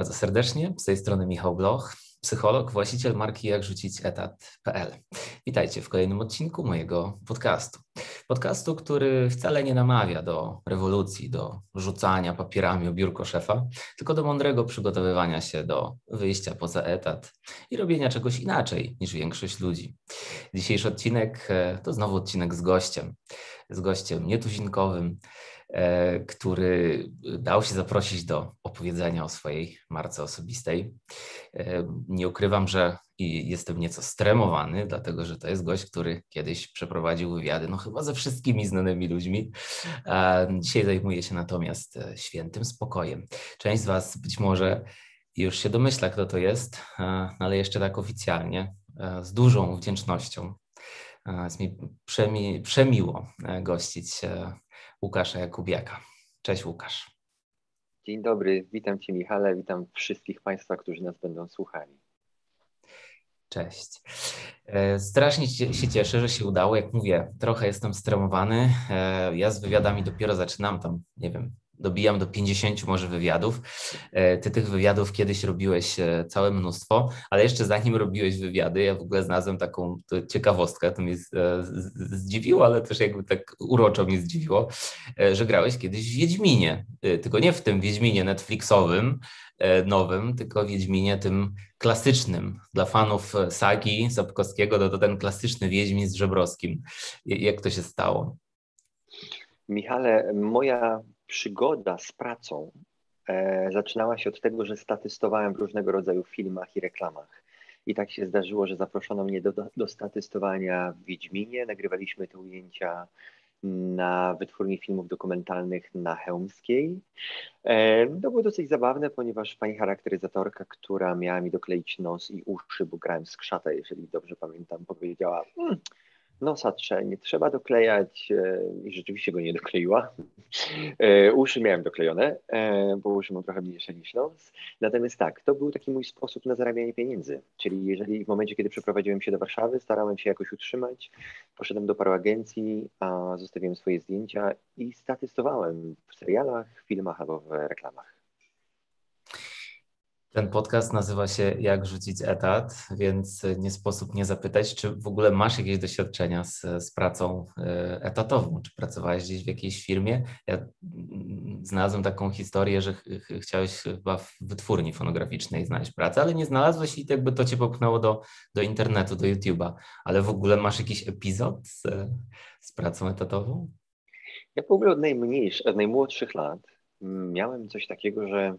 bardzo serdecznie. Z tej strony Michał Bloch, psycholog, właściciel marki jak rzucić etat.pl. Witajcie w kolejnym odcinku mojego podcastu. Podcastu, który wcale nie namawia do rewolucji, do rzucania papierami o biurko szefa, tylko do mądrego przygotowywania się do wyjścia poza etat i robienia czegoś inaczej niż większość ludzi. Dzisiejszy odcinek e, to znowu odcinek z gościem, z gościem nietuzinkowym, który dał się zaprosić do opowiedzenia o swojej marce osobistej. E, nie ukrywam, że jestem nieco stremowany, dlatego że to jest gość, który kiedyś przeprowadził wywiady, no chyba ze wszystkimi znanymi ludźmi. Dzisiaj zajmuje się natomiast e, świętym spokojem. Część z Was być może już się domyśla, kto to jest, ale jeszcze tak oficjalnie, z dużą wdzięcznością. Jest mi przemi przemiło gościć Łukasza Jakubiaka. Cześć Łukasz. Dzień dobry, witam Cię Michale, witam wszystkich Państwa, którzy nas będą słuchali. Cześć. E, strasznie się cieszę, że się udało. Jak mówię, trochę jestem stremowany. E, ja z wywiadami dopiero zaczynam tam, nie wiem, dobijam do 50 może wywiadów. E, ty tych wywiadów kiedyś robiłeś e, całe mnóstwo, ale jeszcze zanim robiłeś wywiady, ja w ogóle znalazłem taką ciekawostkę, to mnie e, zdziwiło, ale też jakby tak uroczo mnie zdziwiło, że grałeś kiedyś w Wiedźminie, tylko nie w tym Wiedźminie Netflixowym, nowym, tylko Wiedźminie tym klasycznym. Dla fanów sagi Sapkowskiego to, to ten klasyczny Wiedźmin z Żebrowskim. Jak to się stało? Michale, moja przygoda z pracą e, zaczynała się od tego, że statystowałem w różnego rodzaju filmach i reklamach. I tak się zdarzyło, że zaproszono mnie do, do statystowania w Wiedźminie. Nagrywaliśmy te ujęcia na wytwórni filmów dokumentalnych na Chełmskiej. E, to było dosyć zabawne, ponieważ pani charakteryzatorka, która miała mi dokleić nos i uszy, bo grałem z krzata, jeżeli dobrze pamiętam, powiedziała, hmm, nosa nie trzeba doklejać e, i rzeczywiście go nie dokleiła. E, uszy miałem doklejone, e, bo uszy mam trochę mniejsze niż nos. Natomiast tak, to był taki mój sposób na zarabianie pieniędzy. Czyli jeżeli w momencie, kiedy przeprowadziłem się do Warszawy, starałem się jakoś utrzymać, poszedłem do paru agencji, a zostawiłem swoje zdjęcia i statystowałem w serialach, filmach albo w reklamach. Ten podcast nazywa się Jak rzucić etat, więc nie sposób nie zapytać, czy w ogóle masz jakieś doświadczenia z, z pracą e, etatową? Czy pracowałeś gdzieś w jakiejś firmie? Ja mm, znalazłem taką historię, że ch chciałeś chyba w wytwórni fonograficznej znaleźć pracę, ale nie znalazłeś i jakby to cię popchnęło do, do internetu, do YouTube'a. Ale w ogóle masz jakiś epizod z, z pracą etatową? Ja w ogóle od najmniejszych, od najmłodszych lat miałem coś takiego, że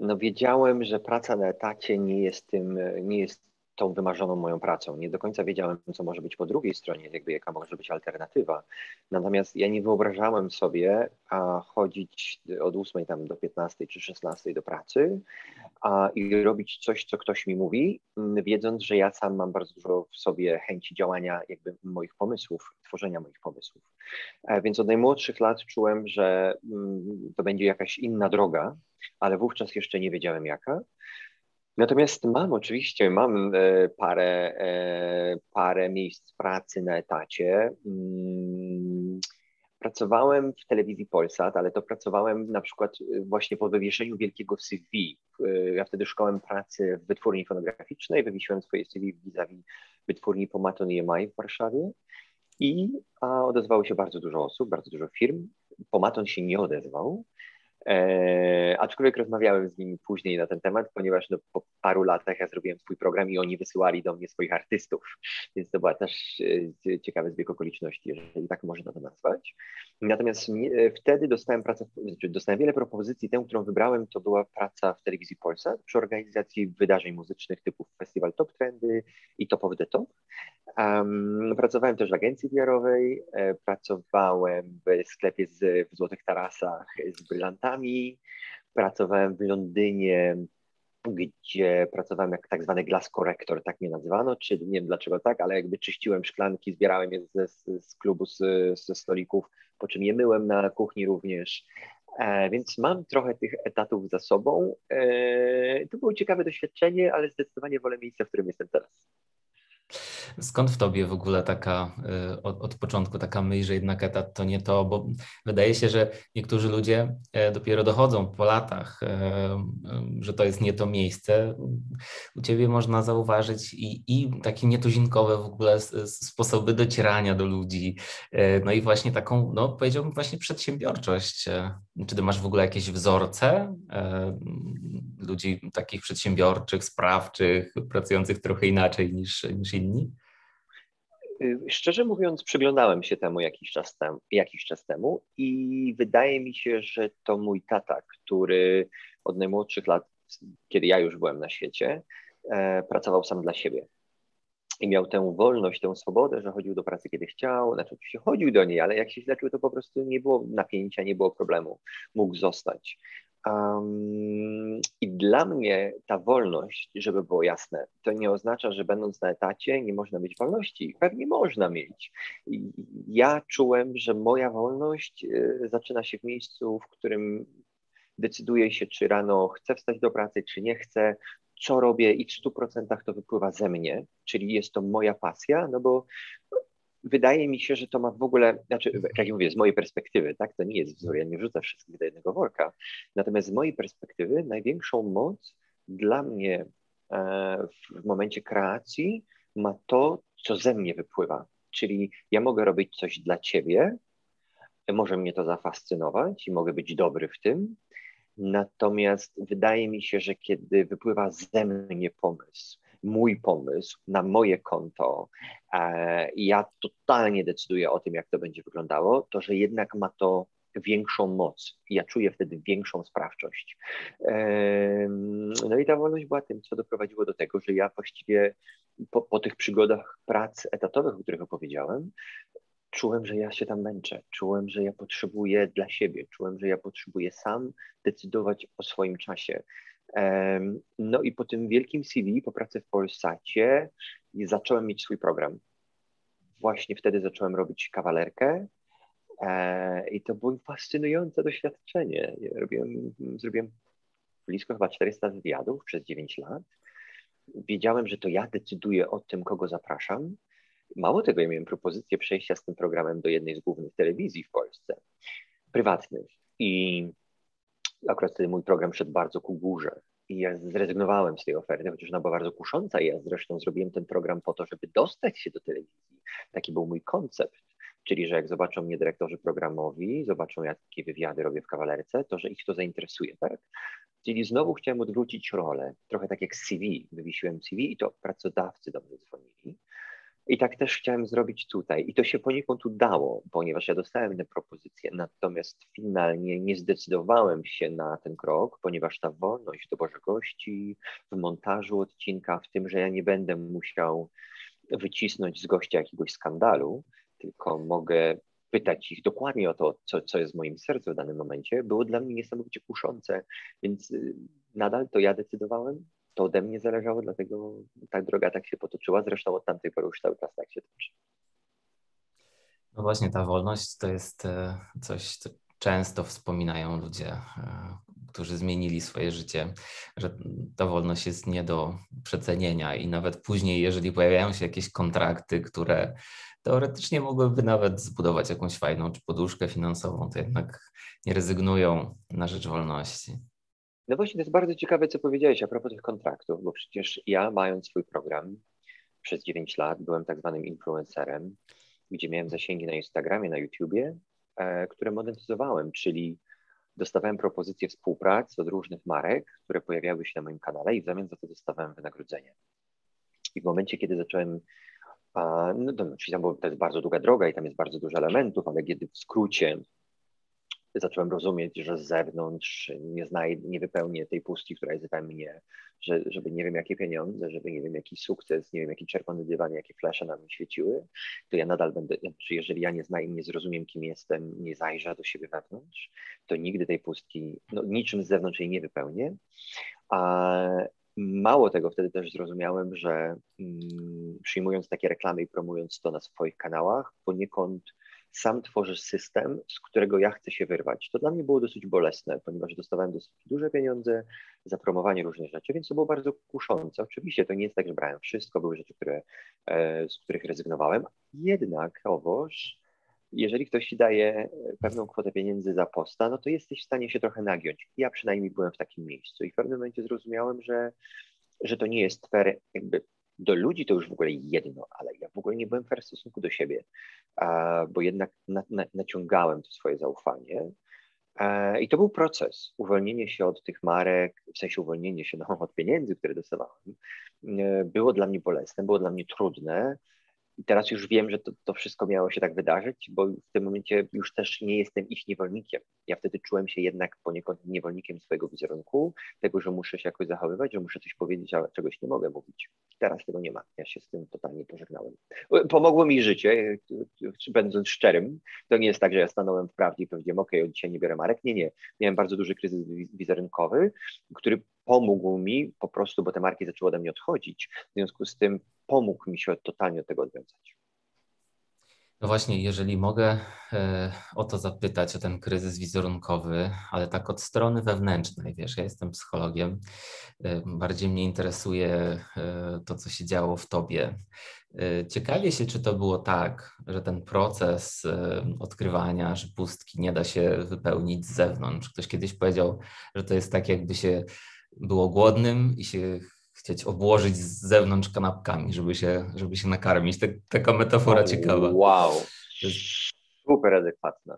no wiedziałem, że praca na etacie nie jest tym, nie jest tą wymarzoną moją pracą. Nie do końca wiedziałem, co może być po drugiej stronie, jakby jaka może być alternatywa. Natomiast ja nie wyobrażałem sobie a, chodzić od 8 tam do 15 czy 16 do pracy a, i robić coś, co ktoś mi mówi, wiedząc, że ja sam mam bardzo dużo w sobie chęci działania jakby moich pomysłów, tworzenia moich pomysłów. A, e, więc od najmłodszych lat czułem, że mm, to będzie jakaś inna droga, ale wówczas jeszcze nie wiedziałem jaka. Natomiast mam oczywiście, mam e, parę, e, parę miejsc pracy na etacie. Mm, pracowałem w telewizji Polsat, ale to pracowałem na przykład właśnie po wywieszeniu wielkiego CV. E, ja wtedy szukałem pracy w wytwórni fonograficznej, wywiesiłem swoje CV vis-a-vis wytwórni Pomaton EMI w Warszawie i a, odezwało się bardzo dużo osób, bardzo dużo firm. Pomaton się nie odezwał, E, aczkolwiek rozmawiałem z nimi później na ten temat, ponieważ no, po paru latach ja zrobiłem swój program i oni wysyłali do mnie swoich artystów, więc to była też e, ciekawy zbieg okoliczności, jeżeli tak można to nazwać. Natomiast e, wtedy dostałem pracę, znaczy dostałem wiele propozycji. Tę, którą wybrałem, to była praca w telewizji Polsat przy organizacji wydarzeń muzycznych typu Festiwal Top Trendy i Top of the Top. Um, pracowałem też w agencji PR-owej, e, pracowałem w sklepie z, w Złotych Tarasach z brylantami, pracowałem w Londynie, gdzie pracowałem jak tak zwany glass corrector, tak mnie nazywano, czy nie wiem dlaczego tak, ale jakby czyściłem szklanki, zbierałem je ze, z klubu, z, ze stolików, po czym je myłem na kuchni również. E, więc mam trochę tych etatów za sobą. E, to było ciekawe doświadczenie, ale zdecydowanie wolę miejsce, w którym jestem teraz. Skąd w tobie w ogóle taka, y, od, od, początku taka myśl, że jednak etat to nie to, bo wydaje się, że niektórzy ludzie e, dopiero dochodzą po latach, e, że to jest nie to miejsce. U ciebie można zauważyć i, i takie nietuzinkowe w ogóle sposoby docierania do ludzi, e, no i właśnie taką, no powiedziałbym właśnie przedsiębiorczość. Czy ty masz w ogóle jakieś wzorce ludzi takich przedsiębiorczych, sprawczych, pracujących trochę inaczej niż, niż inni? Y, szczerze mówiąc, przyglądałem się temu jakiś czas temu, jakiś czas temu i wydaje mi się, że to mój tata, który od najmłodszych lat, kiedy ja już byłem na świecie, e, pracował sam dla siebie. I miał tę wolność, tę swobodę, że chodził do pracy kiedy chciał, znaczy oczywiście chodził do niej, ale jak się źle czuł, to po prostu nie było napięcia, nie było problemu, mógł zostać. Um, I dla mnie ta wolność, żeby było jasne, to nie oznacza, że będąc na etacie nie można mieć wolności. Pewnie można mieć. I ja czułem, że moja wolność y, zaczyna się w miejscu, w którym decyduję się, czy rano chcę wstać do pracy, czy nie chcę, co robię i w 100% to wypływa ze mnie, czyli jest to moja pasja, no bo wydaje mi się, że to ma w ogóle, znaczy, jak mówię, z mojej perspektywy, tak, to nie jest wzór, ja nie wrzucę wszystkich do jednego worka, natomiast z mojej perspektywy największą moc dla mnie e, w momencie kreacji ma to, co ze mnie wypływa, czyli ja mogę robić coś dla ciebie, może mnie to zafascynować i mogę być dobry w tym, natomiast wydaje mi się, że kiedy wypływa ze mnie pomysł, mój pomysł na moje konto e, i ja totalnie decyduję o tym, jak to będzie wyglądało, to że jednak ma to większą moc. Ja czuję wtedy większą sprawczość. No i ta wolność była tym, co doprowadziło do tego, że ja właściwie po, po tych przygodach prac etatowych, o których opowiedziałem, czułem, że ja się tam męczę, czułem, że ja potrzebuję dla siebie, czułem, że ja potrzebuję sam decydować o swoim czasie. No i po tym wielkim CV, po pracy w Polsacie, zacząłem mieć swój program. Właśnie wtedy zacząłem robić kawalerkę e, i to było fascynujące doświadczenie. Robiłem, zrobiłem blisko chyba 400 wywiadów przez 9 lat. Wiedziałem, że to ja decyduję o tym, kogo zapraszam. Mało tego, ja miałem propozycję przejścia z tym programem do jednej z głównych telewizji w Polsce, prywatnych. I akurat wtedy mój program szedł bardzo ku górze i ja zrezygnowałem z tej oferty, chociaż ona była bardzo kusząca. I ja zresztą zrobiłem ten program po to, żeby dostać się do telewizji. Taki był mój koncept, czyli że jak zobaczą mnie dyrektorzy programowi, zobaczą jakie wywiady robię w kawalerce, to że ich to zainteresuje, tak? Czyli znowu chciałem odwrócić rolę, trochę tak jak CV, wywiesiłem CV i to pracodawcy do mnie dzwonili i tak też chciałem zrobić tutaj. I to się poniekąd udało, ponieważ ja dostałem te propozycje, natomiast finalnie nie zdecydowałem się na ten krok, ponieważ ta wolność do Bożegości w montażu odcinka, w tym, że ja nie będę musiał wycisnąć z gościa jakiegoś skandalu, tylko mogę pytać ich dokładnie o to, co, co jest w moim sercu w danym momencie, było dla mnie niesamowicie kuszące, więc y, nadal to ja decydowałem, to ode mnie zależało, dlatego ta droga tak się potoczyła. Zresztą od tamtej pory już cały czas tak się toczy. No właśnie, ta wolność to jest e, coś, co często wspominają ludzie, e, którzy zmienili swoje życie, że ta wolność jest nie do przecenienia i nawet później, jeżeli pojawiają się jakieś kontrakty, które teoretycznie mogłyby nawet zbudować jakąś fajną czy poduszkę finansową, to jednak nie rezygnują na rzecz wolności. No właśnie, to jest bardzo ciekawe, co powiedziałeś a propos tych kontraktów, bo przecież ja, mając swój program przez 9 lat, byłem tak zwanym influencerem, gdzie miałem zasięgi na Instagramie, na YouTubie, e, które monetyzowałem, czyli dostawałem propozycje współpracy od różnych marek, które pojawiały się na moim kanale i w zamian za to dostawałem wynagrodzenie. I w momencie, kiedy zacząłem, no to, czyli tam to jest bardzo długa droga i tam jest bardzo dużo elementów, ale kiedy w skrócie zacząłem rozumieć, że z zewnątrz nie znajdę, nie wypełnię tej pustki, która jest we mnie, że, żeby nie wiem jakie pieniądze, żeby nie wiem jaki sukces, nie wiem jaki czerwony dywan, jakie flesze na mnie świeciły, to ja nadal będę, znaczy jeżeli ja nie znam, nie zrozumiem kim jestem, nie zajrzę do siebie wewnątrz, to nigdy tej pustki, no, niczym z zewnątrz jej nie wypełnię. A mało tego, wtedy też zrozumiałem, że mm, przyjmując takie reklamy i promując to na swoich kanałach, poniekąd sam tworzysz system, z którego ja chcę się wyrwać. To dla mnie było dosyć bolesne, ponieważ dostawałem dosyć duże pieniądze za promowanie różnych rzeczy, więc to było bardzo kuszące. Oczywiście to nie jest tak, że brałem wszystko, były rzeczy, które, e, z których rezygnowałem, jednakowoż jeżeli ktoś ci daje pewną kwotę pieniędzy za posta, no to jesteś w stanie się trochę nagiąć. Ja przynajmniej byłem w takim miejscu i w pewnym momencie zrozumiałem, że, że to nie jest fair, jakby do ludzi to już w ogóle jedno, ale ja w ogóle nie byłem fair w stosunku do siebie, bo jednak na, na, naciągałem to swoje zaufanie. I to był proces. Uwolnienie się od tych marek, w sensie uwolnienie się no, od pieniędzy, które dostawałem, e, było dla mnie bolesne, było dla mnie trudne. I teraz już wiem, że to, to wszystko miało się tak wydarzyć, bo w tym momencie już też nie jestem ich niewolnikiem. Ja wtedy czułem się jednak poniekąd niewolnikiem swojego wizerunku, tego, że muszę się jakoś zachowywać, że muszę coś powiedzieć, ale czegoś nie mogę mówić. Teraz tego nie ma. Ja się z tym totalnie pożegnałem. Pomogło mi życie, będąc szczerym. To nie jest tak, że ja stanąłem w prawdzie i powiedziałem, ok, od dzisiaj nie biorę marek. Nie, nie. Miałem bardzo duży kryzys wizerunkowy, który pomógł mi po prostu, bo te marki zaczęły ode mnie odchodzić. W związku z tym pomógł mi się totalnie od tego odwiązać. No właśnie, jeżeli mogę e, o to zapytać, o ten kryzys wizerunkowy, ale tak od strony wewnętrznej, wiesz, ja jestem psychologiem, e, bardziej mnie interesuje e, to, co się działo w tobie. Ciekawie się, czy to było tak, że ten proces odkrywania, że pustki nie da się wypełnić z zewnątrz. Ktoś kiedyś powiedział, że to jest tak, jakby się było głodnym i się chcieć obłożyć z zewnątrz kanapkami, żeby się, żeby się nakarmić. Tak, taka metafora oh, ciekawa. Wow, super adekwatna.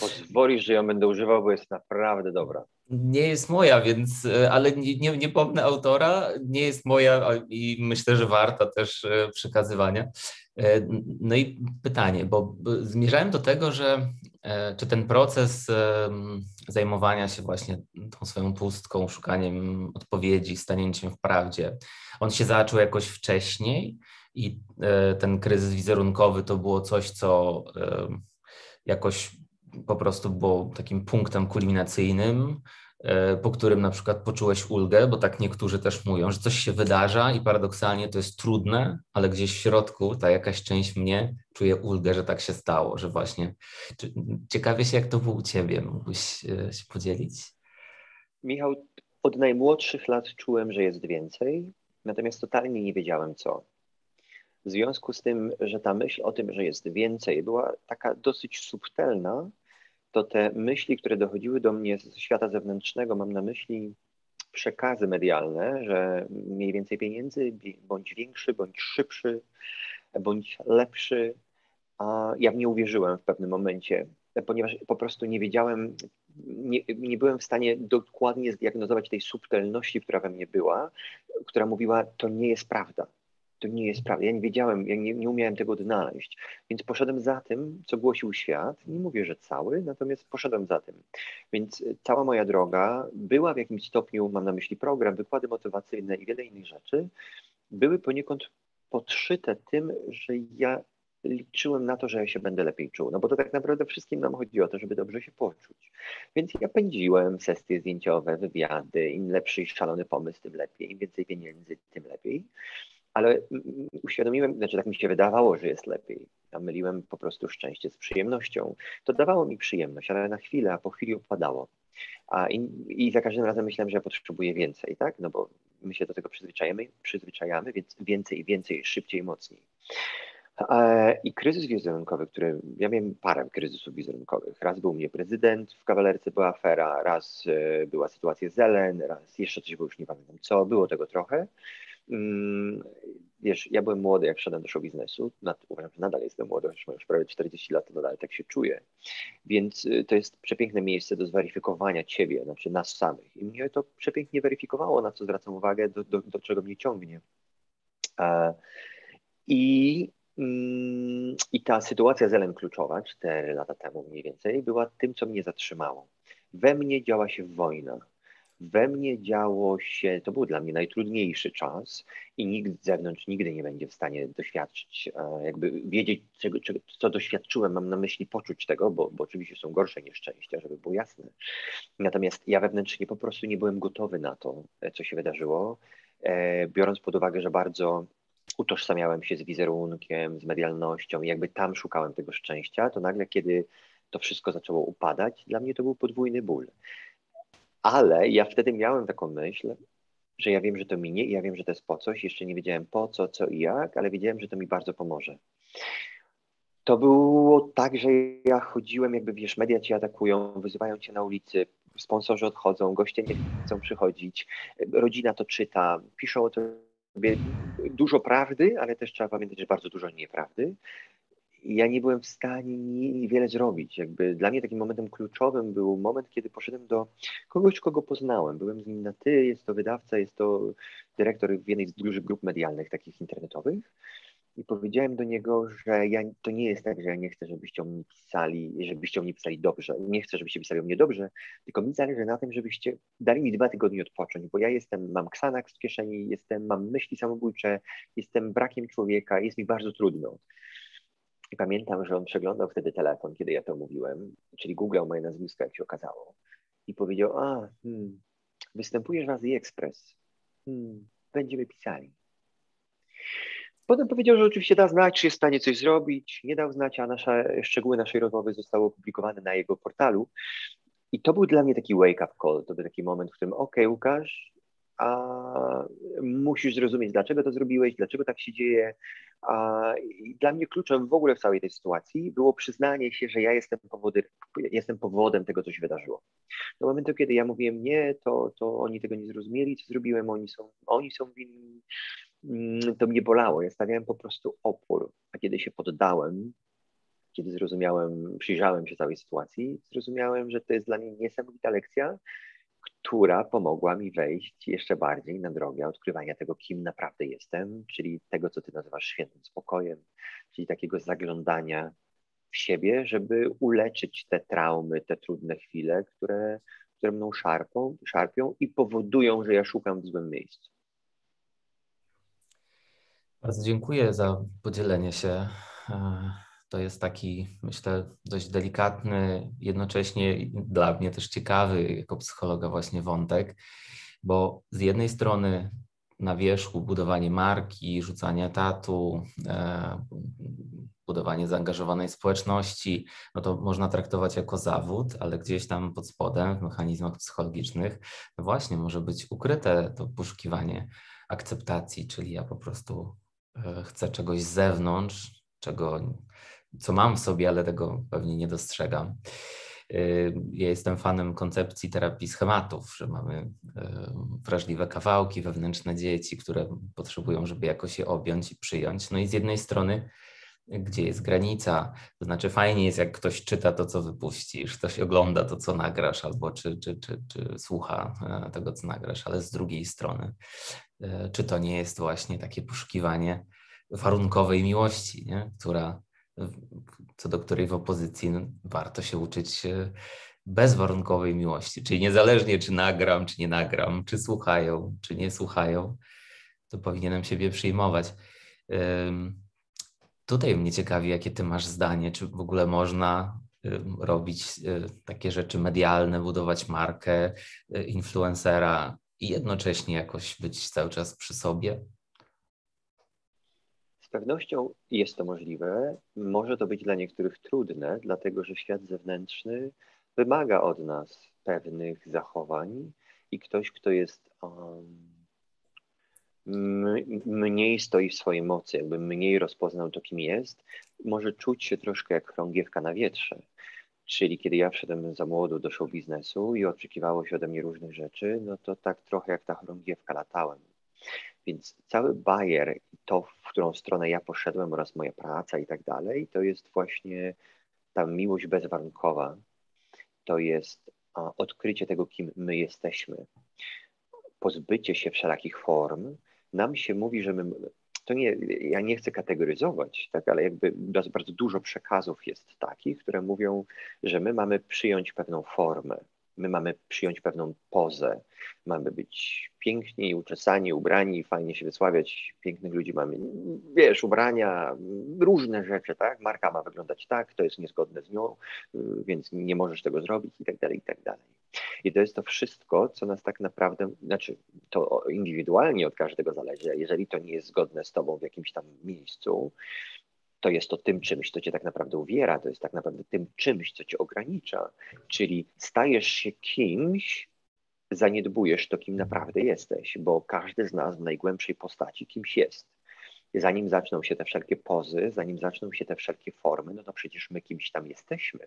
Pozwolisz, że ją będę używał, bo jest naprawdę dobra. Nie jest moja, więc, e, ale nie, nie, nie pomnę autora, nie jest moja i myślę, że warta też e, przekazywania. E, no i pytanie, bo zmierzałem do tego, że czy ten proces zajmowania się właśnie tą swoją pustką, szukaniem odpowiedzi, stanięciem w prawdzie, on się zaczął jakoś wcześniej i ten kryzys wizerunkowy to było coś, co jakoś po prostu było takim punktem kulminacyjnym, e, po którym na przykład poczułeś ulgę, bo tak niektórzy też mówią, że coś się wydarza i paradoksalnie to jest trudne, ale gdzieś w środku ta jakaś część mnie czuje ulgę, że tak się stało, że właśnie. Ciekawie się, jak to było u ciebie, mógłbyś e, się podzielić? Michał, od najmłodszych lat czułem, że jest więcej, natomiast totalnie nie wiedziałem co. W związku z tym, że ta myśl o tym, że jest więcej, była taka dosyć subtelna, to te myśli, które dochodziły do mnie ze świata zewnętrznego, mam na myśli przekazy medialne, że mniej więcej pieniędzy, bądź większy, bądź szybszy, bądź lepszy. A ja w nie uwierzyłem w pewnym momencie, ponieważ po prostu nie wiedziałem, nie, nie byłem w stanie dokładnie zdiagnozować tej subtelności, która we mnie była, która mówiła, to nie jest prawda to nie jest prawda. Ja nie wiedziałem, ja nie, nie umiałem tego odnaleźć. Więc poszedłem za tym, co głosił świat. Nie mówię, że cały, natomiast poszedłem za tym. Więc y, cała moja droga była w jakimś stopniu, mam na myśli program, wykłady motywacyjne i wiele innych rzeczy, były poniekąd podszyte tym, że ja liczyłem na to, że ja się będę lepiej czuł. No bo to tak naprawdę wszystkim nam chodzi o to, żeby dobrze się poczuć. Więc ja pędziłem sesje zdjęciowe, wywiady, im lepszy i szalony pomysł, tym lepiej, im więcej pieniędzy, tym lepiej ale uświadomiłem, znaczy tak mi się wydawało, że jest lepiej. Ja myliłem po prostu szczęście z przyjemnością. To dawało mi przyjemność, ale na chwilę, a po chwili opadało. A i, I za każdym razem myślałem, że potrzebuję więcej, tak? No bo my się do tego przyzwyczajamy, przyzwyczajamy, więc więcej, więcej, szybciej, mocniej. I kryzys wizerunkowy, który ja miałem parę kryzysów wizerunkowych. Raz był mnie prezydent, w kawalerce była afera, raz e, była sytuacja Zelen, raz jeszcze coś, bo już nie pamiętam co, było tego trochę. Mm, wiesz, ja byłem młody, jak wszedłem do show biznesu, uważam, że nadal jestem młody, chociaż mam już prawie 40 lat, to nadal tak się czuję. Więc y, to jest przepiękne miejsce do zweryfikowania ciebie, znaczy nas samych. I mnie to przepięknie weryfikowało, na co zwracam uwagę, do, do, do czego mnie ciągnie. I, mm, I ta sytuacja z Ellen kluczowa, 4 lata temu mniej więcej, była tym, co mnie zatrzymało. We mnie działa się wojna we mnie działo się, to był dla mnie najtrudniejszy czas i nikt z zewnątrz nigdy nie będzie w stanie doświadczyć, e, jakby wiedzieć, czego, czego, co doświadczyłem, mam na myśli poczuć tego, bo, bo oczywiście są gorsze nieszczęścia, żeby było jasne. Natomiast ja wewnętrznie po prostu nie byłem gotowy na to, e, co się wydarzyło, e, biorąc pod uwagę, że bardzo utożsamiałem się z wizerunkiem, z medialnością i jakby tam szukałem tego szczęścia, to nagle, kiedy to wszystko zaczęło upadać, dla mnie to był podwójny ból. Ale ja wtedy miałem taką myśl, że ja wiem, że to minie i ja wiem, że to jest po coś. Jeszcze nie wiedziałem po co, co i jak, ale wiedziałem, że to mi bardzo pomoże. To było tak, że ja chodziłem, jakby wiesz, media cię atakują, wyzywają cię na ulicy, sponsorzy odchodzą, goście nie chcą przychodzić, rodzina to czyta, piszą o tobie dużo prawdy, ale też trzeba pamiętać, że bardzo dużo nieprawdy ja nie byłem w stanie wiele zrobić. Jakby dla mnie takim momentem kluczowym był moment, kiedy poszedłem do kogoś, kogo poznałem. Byłem z nim na ty, jest to wydawca, jest to dyrektor w jednej z dużych grup medialnych, takich internetowych. I powiedziałem do niego, że ja, to nie jest tak, że ja nie chcę, żebyście o mnie pisali, żebyście o mnie pisali dobrze. Nie chcę, żebyście pisali o mnie dobrze, tylko mi zależy na tym, żebyście dali mi dwa tygodnie odpocząć, bo ja jestem, mam ksanak w kieszeni, jestem, mam myśli samobójcze, jestem brakiem człowieka, jest mi bardzo trudno. I pamiętam, że on przeglądał wtedy telefon, kiedy ja to mówiłem, czyli googlał moje nazwisko, jak się okazało. I powiedział, a, hmm, występujesz w Azji Express. Hmm, będziemy pisali. Potem powiedział, że oczywiście da znać, czy jest w stanie coś zrobić. Nie dał znać, a nasze, szczegóły naszej rozmowy zostały opublikowane na jego portalu. I to był dla mnie taki wake-up call. To był taki moment, w którym, ok, Łukasz, a musisz zrozumieć, dlaczego to zrobiłeś, dlaczego tak się dzieje. A, dla mnie kluczem w ogóle w całej tej sytuacji było przyznanie się, że ja jestem, powody, jestem powodem tego, co się wydarzyło. Do momentu, kiedy ja mówiłem nie, to, to oni tego nie zrozumieli, co zrobiłem, oni są, oni są winni. Mm, to mnie bolało. Ja stawiałem po prostu opór. A kiedy się poddałem, kiedy zrozumiałem, przyjrzałem się całej sytuacji, zrozumiałem, że to jest dla mnie niesamowita lekcja, która pomogła mi wejść jeszcze bardziej na drogę odkrywania tego, kim naprawdę jestem, czyli tego, co ty nazywasz świętym spokojem, czyli takiego zaglądania w siebie, żeby uleczyć te traumy, te trudne chwile, które, które mną szarpą, szarpią i powodują, że ja szukam w złym miejscu. Bardzo dziękuję za podzielenie się e, to jest taki, myślę, dość delikatny, jednocześnie dla mnie też ciekawy jako psychologa właśnie wątek, bo z jednej strony na wierzchu budowanie marki, rzucanie tatu, e, budowanie zaangażowanej społeczności, no to można traktować jako zawód, ale gdzieś tam pod spodem w mechanizmach psychologicznych no właśnie może być ukryte to poszukiwanie akceptacji, czyli ja po prostu e, chcę czegoś z zewnątrz, czego co mam w sobie, ale tego pewnie nie dostrzegam. Y, ja jestem fanem koncepcji terapii schematów, że mamy y, wrażliwe kawałki, wewnętrzne dzieci, które potrzebują, żeby jakoś je objąć i przyjąć. No i z jednej strony, gdzie jest granica, to znaczy fajnie jest, jak ktoś czyta to, co wypuścisz, ktoś ogląda to, co nagrasz, albo czy, czy, czy, czy słucha e, tego, co nagrasz, ale z drugiej strony, e, czy to nie jest właśnie takie poszukiwanie warunkowej miłości, nie? która co do której w opozycji no, warto się uczyć bezwarunkowej miłości, czyli niezależnie czy nagram, czy nie nagram, czy słuchają, czy nie słuchają, to powinienem siebie przyjmować. Tutaj mnie ciekawi, jakie ty masz zdanie, czy w ogóle można robić e, takie rzeczy medialne, budować markę e, influencera i jednocześnie jakoś być cały czas przy sobie? Z pewnością jest to możliwe. Może to być dla niektórych trudne, dlatego że świat zewnętrzny wymaga od nas pewnych zachowań i ktoś, kto jest um, mniej stoi w swojej mocy, jakby mniej rozpoznał to, kim jest, może czuć się troszkę jak chorągiewka na wietrze. Czyli kiedy ja wszedłem za młodu do show biznesu i oczekiwało się ode mnie różnych rzeczy, no to tak trochę jak ta chorągiewka latałem. Więc cały bajer i to, w którą stronę ja poszedłem oraz moja praca i tak dalej, to jest właśnie ta miłość bezwarunkowa. To jest odkrycie tego, kim my jesteśmy. Pozbycie się wszelakich form. Nam się mówi, że my, to nie, ja nie chcę kategoryzować, tak, ale jakby bardzo dużo przekazów jest takich, które mówią, że my mamy przyjąć pewną formę. My mamy przyjąć pewną pozę, mamy być piękni, uczesani, ubrani, fajnie się wysławiać, pięknych ludzi mamy, wiesz, ubrania, różne rzeczy, tak? Marka ma wyglądać tak, to jest niezgodne z nią, więc nie możesz tego zrobić i tak dalej, i tak dalej. I to jest to wszystko, co nas tak naprawdę, znaczy to indywidualnie od każdego zależy, jeżeli to nie jest zgodne z tobą w jakimś tam miejscu, to jest to tym czymś, co cię tak naprawdę uwiera, to jest tak naprawdę tym czymś, co cię ogranicza. Czyli stajesz się kimś, zaniedbujesz to, kim naprawdę jesteś, bo każdy z nas w najgłębszej postaci kimś jest. Zanim zaczną się te wszelkie pozy, zanim zaczną się te wszelkie formy, no to przecież my kimś tam jesteśmy.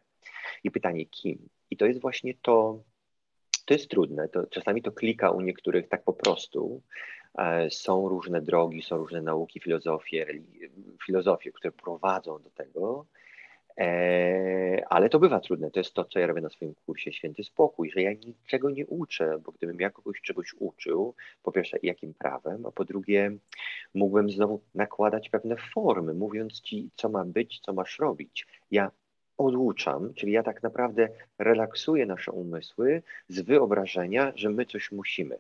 I pytanie, kim? I to jest właśnie to, to jest trudne. To, czasami to klika u niektórych tak po prostu, są różne drogi, są różne nauki, filozofie, filozofie, które prowadzą do tego, e, ale to bywa trudne. To jest to, co ja robię na swoim kursie Święty Spokój, że ja niczego nie uczę, bo gdybym ja kogoś czegoś uczył, po pierwsze, jakim prawem, a po drugie, mógłbym znowu nakładać pewne formy, mówiąc ci, co ma być, co masz robić. Ja odłuczam, czyli ja tak naprawdę relaksuję nasze umysły z wyobrażenia, że my coś musimy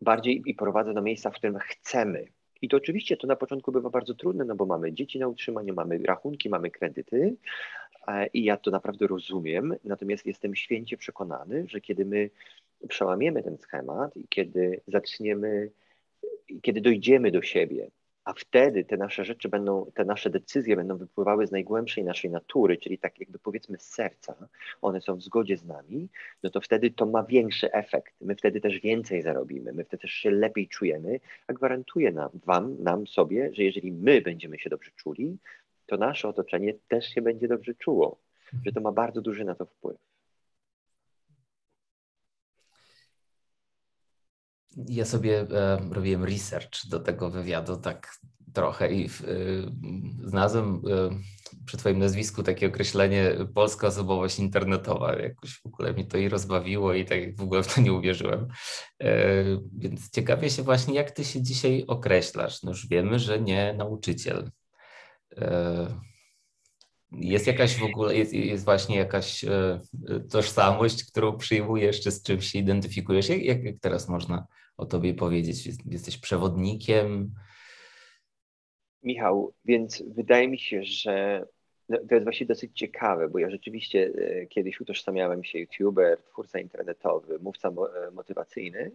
bardziej i prowadzę do miejsca, w którym chcemy. I to oczywiście to na początku bywa bardzo trudne, no bo mamy dzieci na utrzymaniu, mamy rachunki, mamy kredyty i ja to naprawdę rozumiem, natomiast jestem święcie przekonany, że kiedy my przełamiemy ten schemat i kiedy zaczniemy, kiedy dojdziemy do siebie, a wtedy te nasze rzeczy będą, te nasze decyzje będą wypływały z najgłębszej naszej natury, czyli tak jakby powiedzmy z serca, one są w zgodzie z nami, no to wtedy to ma większy efekt. My wtedy też więcej zarobimy, my wtedy też się lepiej czujemy, a gwarantuję nam, wam, nam sobie, że jeżeli my będziemy się dobrze czuli, to nasze otoczenie też się będzie dobrze czuło, że to ma bardzo duży na to wpływ. Ja sobie robiłem research do tego wywiadu tak trochę i e, znalazłem e, przy Twoim nazwisku takie określenie polska osobowość internetowa. Jakoś w ogóle mi to i rozbawiło i tak w ogóle w to nie uwierzyłem. E, więc ciekawie się właśnie, jak Ty się dzisiaj określasz. No już wiemy, że nie nauczyciel. E, jest jakaś w ogóle, jest, jest właśnie jakaś e, tożsamość, którą przyjmujesz, czy z czymś się identyfikujesz? Jak, jak teraz można o tobie powiedzieć? Jesteś przewodnikiem? Michał, więc wydaje mi się, że no, to jest właśnie dosyć ciekawe, bo ja rzeczywiście e, kiedyś utożsamiałem się youtuber, twórca internetowy, mówca e, motywacyjny.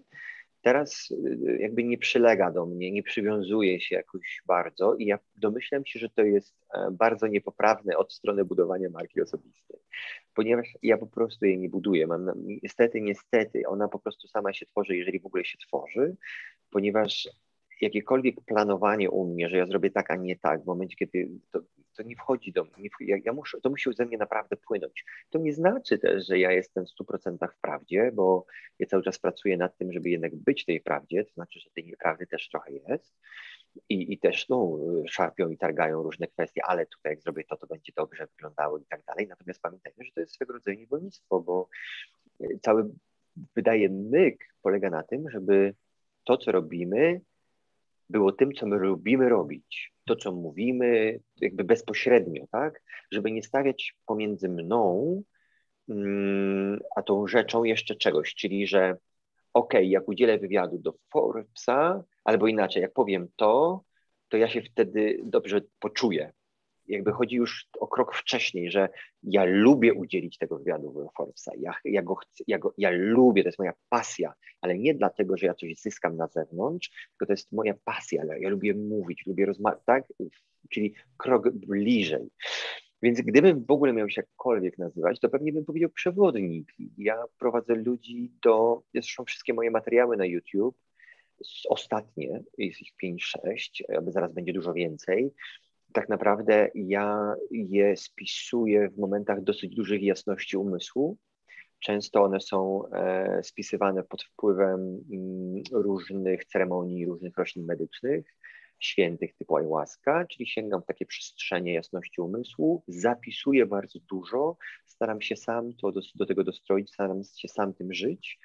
Teraz e, jakby nie przylega do mnie, nie przywiązuje się jakoś bardzo i ja domyślam się, że to jest bardzo niepoprawne od strony budowania marki osobistej, ponieważ ja po prostu jej nie buduję. Mam, niestety, niestety, ona po prostu sama się tworzy, jeżeli w ogóle się tworzy, ponieważ jakiekolwiek planowanie u mnie, że ja zrobię tak, a nie tak, w momencie, kiedy to, to nie wchodzi do mnie, ja, ja, muszę, to musi ze mnie naprawdę płynąć. To nie znaczy też, że ja jestem w 100% w prawdzie, bo ja cały czas pracuję nad tym, żeby jednak być tej prawdzie, to znaczy, że tej nieprawdy też trochę jest. I, i też no, szarpią i targają różne kwestie, ale tutaj jak zrobię to, to będzie dobrze wyglądało i tak dalej. Natomiast pamiętajmy, że to jest swego rodzaju niewolnictwo, bo cały, wydaje myk polega na tym, żeby to, co robimy, było tym, co my lubimy robić, to, co mówimy, jakby bezpośrednio, tak? Żeby nie stawiać pomiędzy mną mm, a tą rzeczą jeszcze czegoś, czyli że ok, jak udzielę wywiadu do Forbesa, albo inaczej, jak powiem to, to ja się wtedy dobrze poczuję jakby chodzi już o krok wcześniej, że ja lubię udzielić tego wywiadu Forbesa, ja, ja go chcę, ja, go, ja lubię, to jest moja pasja, ale nie dlatego, że ja coś zyskam na zewnątrz, tylko to jest moja pasja, ale ja lubię mówić, lubię rozmawiać, tak? Czyli krok bliżej. Więc gdybym w ogóle miał się jakkolwiek nazywać, to pewnie bym powiedział przewodnik. Ja prowadzę ludzi do, zresztą wszystkie moje materiały na YouTube, ostatnie, jest ich 5-6, zaraz będzie dużo więcej, tak naprawdę ja je spisuję w momentach dosyć dużych jasności umysłu. Często one są e, spisywane pod wpływem mm, różnych ceremonii, różnych roślin medycznych, świętych typu ayahuasca, czyli sięgam w takie przestrzenie jasności umysłu, zapisuję bardzo dużo, staram się sam to do, do tego dostroić, staram się sam tym żyć,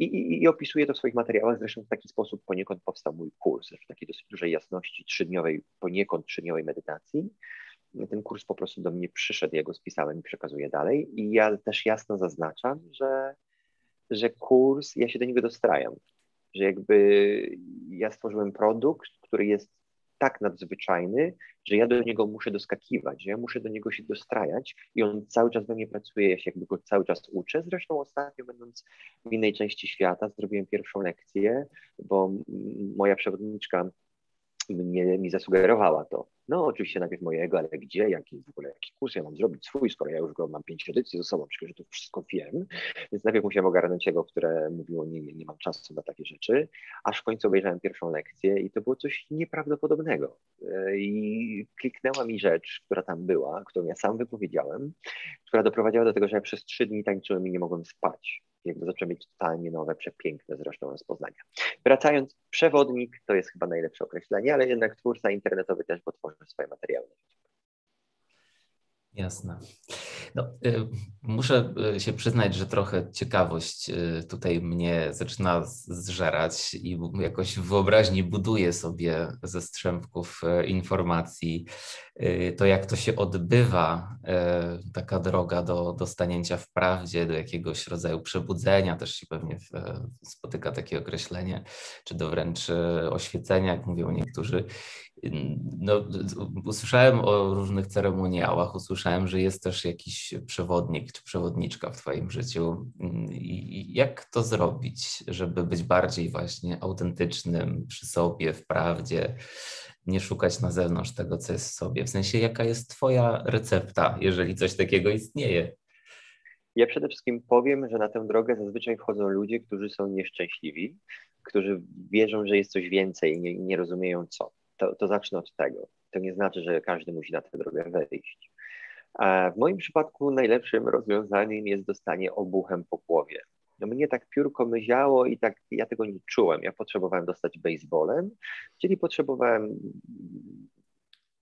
i, i, I opisuję to w swoich materiałach. Zresztą w taki sposób poniekąd powstał mój kurs, w takiej dosyć dużej jasności, trzydniowej, poniekąd trzydniowej medytacji. ten kurs po prostu do mnie przyszedł, ja go spisałem i przekazuję dalej. I ja też jasno zaznaczam, że, że kurs, ja się do niego dostrajam. Że jakby ja stworzyłem produkt, który jest tak nadzwyczajny, że ja do niego muszę doskakiwać, że ja muszę do niego się dostrajać i on cały czas we mnie pracuje, ja się jakby go cały czas uczę. Zresztą ostatnio będąc w innej części świata zrobiłem pierwszą lekcję, bo moja przewodniczka mnie, mi zasugerowała to. No oczywiście najpierw mojego, ale gdzie, jaki w ogóle, jaki kurs ja mam zrobić swój, skoro ja już go mam pięć edycji ze sobą, przecież to wszystko wiem. Więc najpierw musiałem ogarnąć jego, które mówiło, nie, nie, nie mam czasu na takie rzeczy, aż w końcu obejrzałem pierwszą lekcję i to było coś nieprawdopodobnego. E, I kliknęła mi rzecz, która tam była, którą ja sam wypowiedziałem, która doprowadziła do tego, że ja przez trzy dni tańczyłem i nie mogłem spać jakby zacząłem mieć totalnie nowe, przepiękne zresztą rozpoznania. Wracając, przewodnik to jest chyba najlepsze określenie, ale jednak twórca internetowy też, bo tworzy swoje materiały. Jasne. No, y, muszę y, się przyznać, że trochę ciekawość y, tutaj mnie zaczyna zżerać i jakoś w wyobraźni buduję sobie ze strzępków informacji to, jak to się odbywa, taka droga do, do stanięcia w prawdzie, do jakiegoś rodzaju przebudzenia, też się pewnie spotyka takie określenie, czy do wręcz oświecenia, jak mówią niektórzy. No, usłyszałem o różnych ceremoniałach, usłyszałem, że jest też jakiś przewodnik czy przewodniczka w Twoim życiu. I jak to zrobić, żeby być bardziej właśnie autentycznym przy sobie, w prawdzie, nie szukać na zewnątrz tego, co jest w sobie? W sensie, jaka jest Twoja recepta, jeżeli coś takiego istnieje? Ja przede wszystkim powiem, że na tę drogę zazwyczaj wchodzą ludzie, którzy są nieszczęśliwi, którzy wierzą, że jest coś więcej i nie, nie rozumieją co to, to zacznę od tego. To nie znaczy, że każdy musi na tę drogę wejść. A w moim przypadku najlepszym rozwiązaniem jest dostanie obuchem po głowie. No mnie tak piórko myziało i tak ja tego nie czułem. Ja potrzebowałem dostać baseballem, czyli potrzebowałem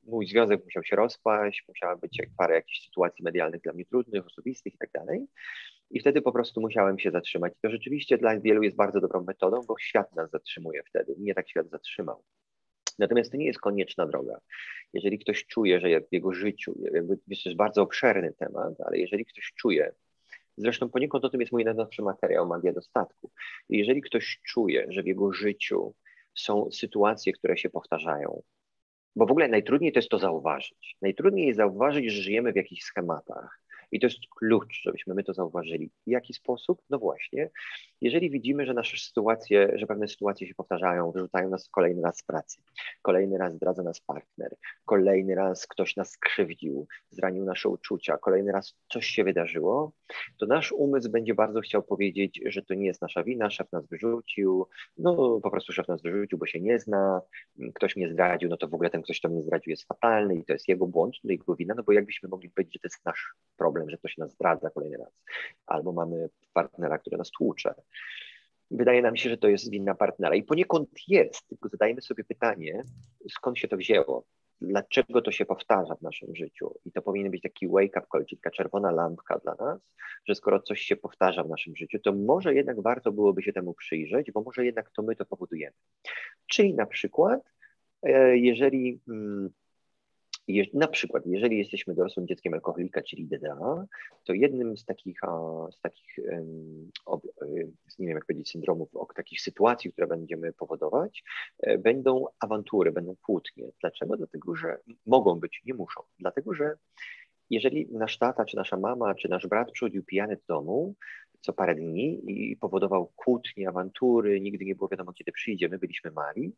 mój związek musiał się rozpaść, musiała być parę jakichś sytuacji medialnych dla mnie trudnych, osobistych i tak dalej. I wtedy po prostu musiałem się zatrzymać. To rzeczywiście dla wielu jest bardzo dobrą metodą, bo świat nas zatrzymuje wtedy. Mnie tak świat zatrzymał. Natomiast to nie jest konieczna droga. Jeżeli ktoś czuje, że w jego życiu, jakby, to jest bardzo obszerny temat, ale jeżeli ktoś czuje, zresztą poniekąd o tym jest mój najnowszy materiał Magia Dostatku, jeżeli ktoś czuje, że w jego życiu są sytuacje, które się powtarzają, bo w ogóle najtrudniej to jest to zauważyć. Najtrudniej jest zauważyć, że żyjemy w jakichś schematach, i to jest klucz, żebyśmy my to zauważyli. W jaki sposób? No właśnie, jeżeli widzimy, że nasze sytuacje, że pewne sytuacje się powtarzają, wyrzucają nas kolejny raz z pracy, kolejny raz zdradza nas partner, kolejny raz ktoś nas skrzywdził, zranił nasze uczucia, kolejny raz coś się wydarzyło, to nasz umysł będzie bardzo chciał powiedzieć, że to nie jest nasza wina, szef nas wyrzucił, no po prostu szef nas wyrzucił, bo się nie zna, ktoś mnie zdradził, no to w ogóle ten ktoś, kto mnie zdradził jest fatalny i to jest jego błąd, to jego wina, no bo jakbyśmy mogli powiedzieć, że to jest nasz problem, że ktoś nas zdradza kolejny raz, albo mamy partnera, który nas tłucze. Wydaje nam się, że to jest wina partnera i poniekąd jest, tylko zadajmy sobie pytanie, skąd się to wzięło, dlaczego to się powtarza w naszym życiu. I to powinien być taki wake-up call, taka czerwona lampka dla nas, że skoro coś się powtarza w naszym życiu, to może jednak warto byłoby się temu przyjrzeć, bo może jednak to my to powodujemy. Czyli na przykład, e, jeżeli mm, na przykład, jeżeli jesteśmy dorosłym dzieckiem alkoholika, czyli DDA, to jednym z takich, z takich nie wiem jak powiedzieć, syndromów, takich sytuacji, które będziemy powodować, e, będą awantury, będą kłótnie. Dlaczego? Dlatego, że mogą być, nie muszą. Dlatego, że jeżeli nasz tata, czy nasza mama, czy nasz brat przychodził pijany do domu co parę dni i powodował kłótnie, awantury, nigdy nie było wiadomo, kiedy przyjdzie, my byliśmy mali,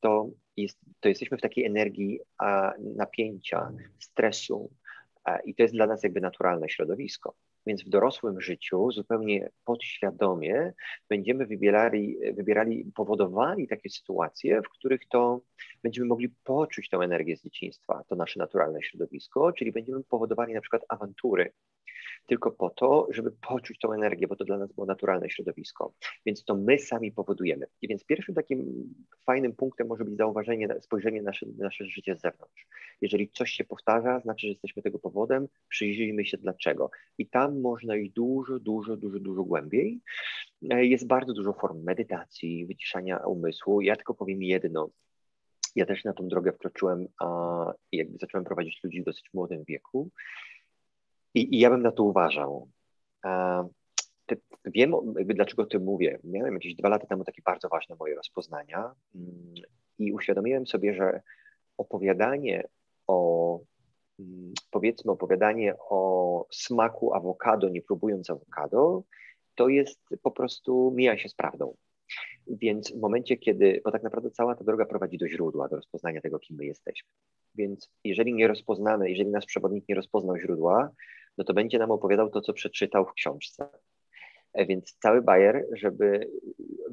to, jest, to jesteśmy w takiej energii a, napięcia, stresu a, i to jest dla nas jakby naturalne środowisko. Więc w dorosłym życiu zupełnie podświadomie będziemy wybierali, wybierali, powodowali takie sytuacje, w których to będziemy mogli poczuć tę energię z dzieciństwa, to nasze naturalne środowisko, czyli będziemy powodowali na przykład awantury, tylko po to, żeby poczuć tą energię, bo to dla nas było naturalne środowisko. Więc to my sami powodujemy. I więc pierwszym takim fajnym punktem może być zauważenie, spojrzenie na nasze, nasze życie z zewnątrz. Jeżeli coś się powtarza, znaczy, że jesteśmy tego powodem, przyjrzyjmy się dlaczego. I tam można iść dużo, dużo, dużo, dużo głębiej. E, jest bardzo dużo form medytacji, wyciszania umysłu. Ja tylko powiem jedno. ja też na tą drogę wkroczyłem i jakby zacząłem prowadzić ludzi w dosyć młodym wieku. I, i ja bym na to uważał. Ty, wiem, jakby dlaczego o tym mówię. Miałem jakieś dwa lata temu takie bardzo ważne moje rozpoznania mm, i uświadomiłem sobie, że opowiadanie o, mm, powiedzmy, opowiadanie o smaku awokado, nie próbując awokado, to jest po prostu mija się z prawdą. Więc w momencie, kiedy, bo tak naprawdę cała ta droga prowadzi do źródła, do rozpoznania tego, kim my jesteśmy. Więc jeżeli nie rozpoznamy, jeżeli nasz przewodnik nie rozpoznał źródła, no to będzie nam opowiadał to, co przeczytał w książce. E, więc cały bajer, żeby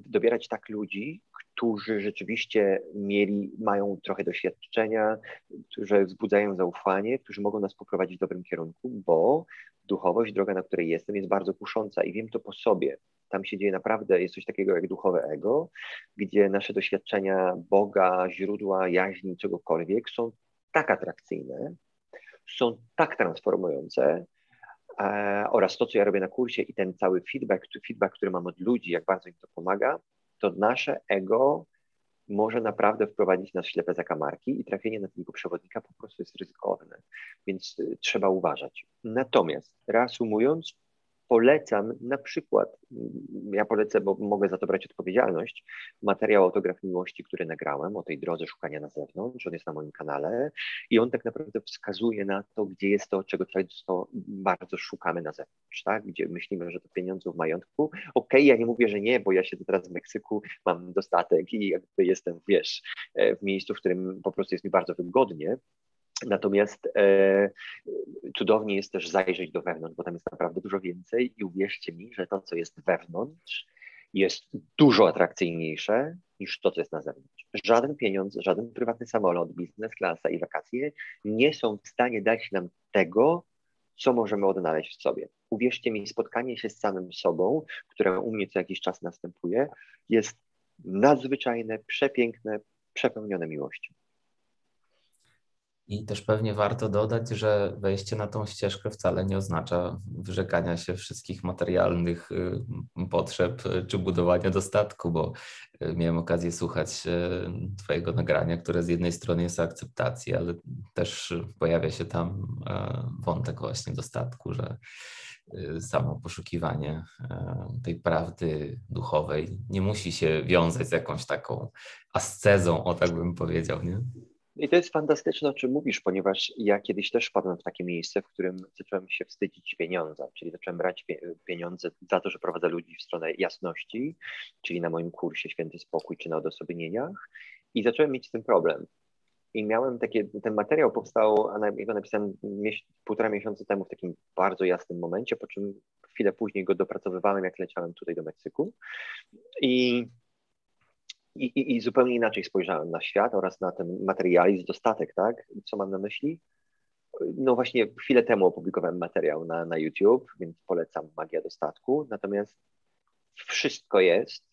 dobierać tak ludzi, którzy rzeczywiście mieli, mają trochę doświadczenia, którzy wzbudzają zaufanie, którzy mogą nas poprowadzić w dobrym kierunku, bo duchowość, droga, na której jestem, jest bardzo kusząca i wiem to po sobie. Tam się dzieje naprawdę, jest coś takiego jak duchowe ego, gdzie nasze doświadczenia Boga, źródła jaźni, czegokolwiek są tak atrakcyjne, są tak transformujące, oraz to, co ja robię na kursie i ten cały feedback, feedback, który mam od ludzi, jak bardzo im to pomaga, to nasze ego może naprawdę wprowadzić nas w ślepe zakamarki i trafienie na tego przewodnika po prostu jest ryzykowne, więc y, trzeba uważać. Natomiast reasumując, polecam na przykład, mm, ja polecę, bo mogę za to brać odpowiedzialność, materiał Autograf Miłości, który nagrałem o tej drodze szukania na zewnątrz, on jest na moim kanale i on tak naprawdę wskazuje na to, gdzie jest to, czego często bardzo szukamy na zewnątrz, tak? gdzie myślimy, że to pieniądze w majątku. Okej, okay, ja nie mówię, że nie, bo ja siedzę teraz w Meksyku, mam dostatek i jakby jestem, wiesz, e, w miejscu, w którym po prostu jest mi bardzo wygodnie, Natomiast e, cudownie jest też zajrzeć do wewnątrz, bo tam jest naprawdę dużo więcej i uwierzcie mi, że to, co jest wewnątrz, jest dużo atrakcyjniejsze niż to, co jest na zewnątrz. Żaden pieniądz, żaden prywatny samolot, biznes klasa i wakacje nie są w stanie dać nam tego, co możemy odnaleźć w sobie. Uwierzcie mi, spotkanie się z samym sobą, które u mnie co jakiś czas następuje, jest nadzwyczajne, przepiękne, przepełnione miłością. I też pewnie warto dodać, że wejście na tą ścieżkę wcale nie oznacza wyrzekania się wszystkich materialnych y, potrzeb y, czy budowania dostatku, bo y, miałem okazję słuchać Twojego nagrania, które z jednej strony jest akceptacji, ale też pojawia się tam wątek właśnie dostatku, że samo poszukiwanie tej prawdy duchowej nie musi się wiązać z jakąś taką ascezą, o tak bym powiedział, nie? I to jest fantastyczne, o czym mówisz, ponieważ ja kiedyś też wpadłem w takie miejsce, w którym zacząłem się wstydzić pieniądza, czyli zacząłem brać pieniądze za to, że prowadzę ludzi w stronę jasności, czyli na moim kursie Święty Spokój czy na odosobnieniach i zacząłem mieć tym problem. I miałem takie, ten materiał powstał, jego napisałem półtora miesiąca temu w takim bardzo jasnym momencie, po czym chwilę później go dopracowywałem, jak leciałem tutaj do Meksyku. I i, i, I, zupełnie inaczej spojrzałem na świat oraz na ten materializm, dostatek, tak? Co mam na myśli? No właśnie chwilę temu opublikowałem materiał na, na YouTube, więc polecam Magia Dostatku. Natomiast wszystko jest,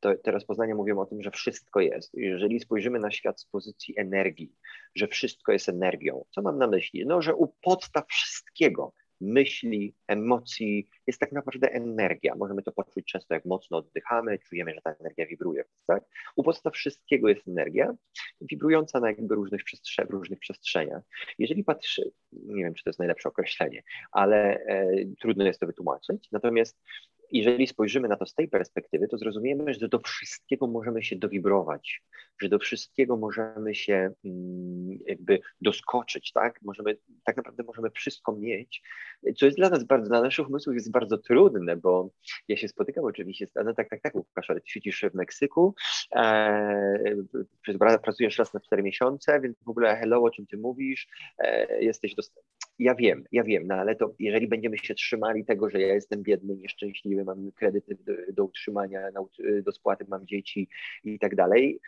to, te rozpoznania mówią o tym, że wszystko jest. Jeżeli spojrzymy na świat z pozycji energii, że wszystko jest energią, co mam na myśli? No, że u podstaw wszystkiego myśli, emocji, jest tak naprawdę energia. Możemy to poczuć często, jak mocno oddychamy, czujemy, że ta energia wibruje. Tak? U podstaw wszystkiego jest energia, wibrująca na jakby różnych przestrzeniach, w różnych przestrzeniach. Jeżeli patrzy, nie wiem, czy to jest najlepsze określenie, ale e, trudno jest to wytłumaczyć, natomiast jeżeli spojrzymy na to z tej perspektywy, to zrozumiemy, że do wszystkiego możemy się dowibrować, że do wszystkiego możemy się mm, jakby doskoczyć, tak? Możemy, tak naprawdę możemy wszystko mieć, co jest dla nas bardzo, dla naszych umysłów jest bardzo trudne, bo ja się spotykam oczywiście, no tak, tak, tak, Łukasz, ale ty siedzisz w Meksyku, e, pracujesz raz na cztery miesiące, więc w ogóle hello, o czym ty mówisz, e, jesteś dostępny ja wiem, ja wiem, no ale to jeżeli będziemy się trzymali tego, że ja jestem biedny, nieszczęśliwy, mam kredyty do, do utrzymania, do spłaty, mam dzieci i tak dalej,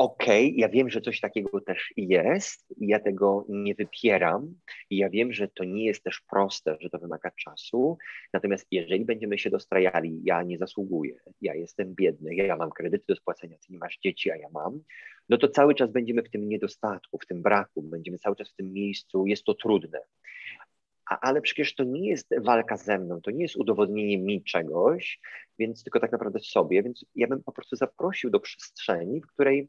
okej, okay, ja wiem, że coś takiego też jest, i ja tego nie wypieram, i ja wiem, że to nie jest też proste, że to wymaga czasu. Natomiast jeżeli będziemy się dostrajali, ja nie zasługuję, ja jestem biedny, ja mam kredyty do spłacenia, ty nie masz dzieci, a ja mam, no to cały czas będziemy w tym niedostatku, w tym braku, będziemy cały czas w tym miejscu, jest to trudne. A, ale przecież to nie jest walka ze mną, to nie jest udowodnienie mi czegoś, więc tylko tak naprawdę sobie, więc ja bym po prostu zaprosił do przestrzeni, w której